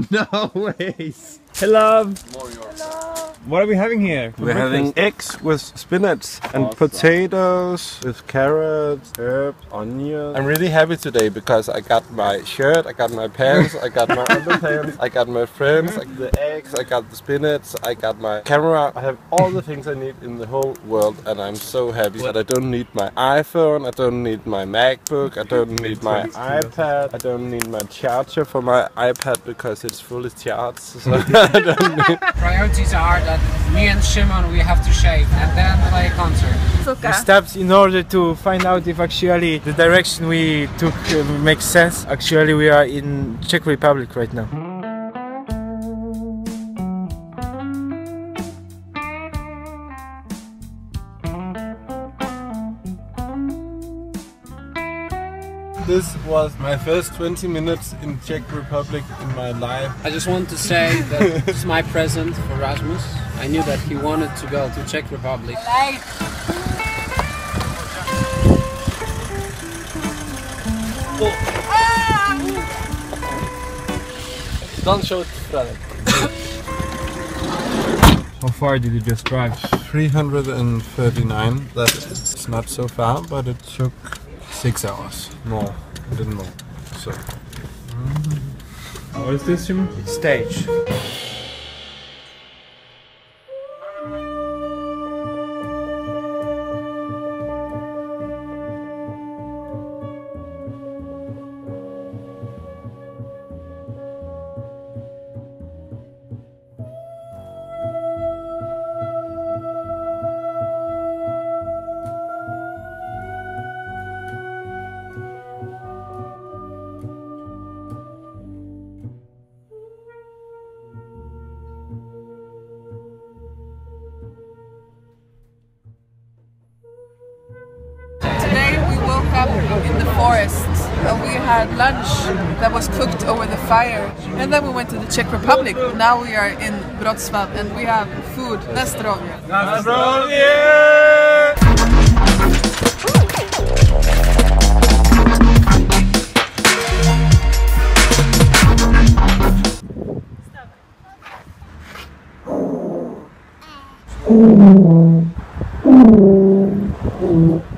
no ways. Hello. What are we having here? We're having eggs with spinach and potatoes with carrots, herbs, onions. I'm really happy today because I got my shirt, I got my pants, I got my underpants, I got my friends, I got the eggs, I got the spinach, I got my camera. I have all the things I need in the whole world and I'm so happy that I don't need my iPhone, I don't need my MacBook, I don't need my iPad, I don't need my charger for my iPad because it's fully charged. So I don't need priorities are that me and Shimon we have to shave and then play a concert. We stopped in order to find out if actually the direction we took uh, makes sense. Actually, we are in Czech Republic right now. This was my first 20 minutes in Czech Republic in my life. I just want to say that it's my present for Rasmus. I knew that he wanted to go to Czech Republic. Don't show it to Franek. How far did you just drive? 339. That's not so far, but it took six hours. No, I didn't know. So. What is this, Jim? Stage. Up in the forest and we had lunch that was cooked over the fire. And then we went to the Czech Republic. Now we are in Wrocław and we have food. Na zdrowie. Mm-hmm.